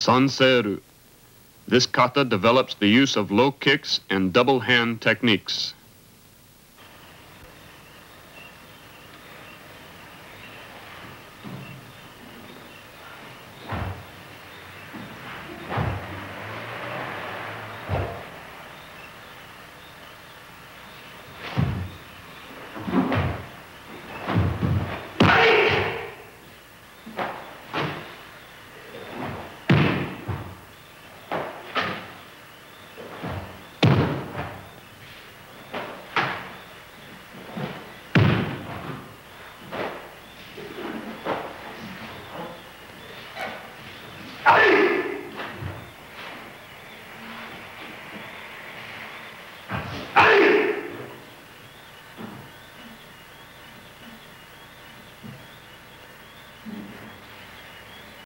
Sanseru. This kata develops the use of low kicks and double hand techniques.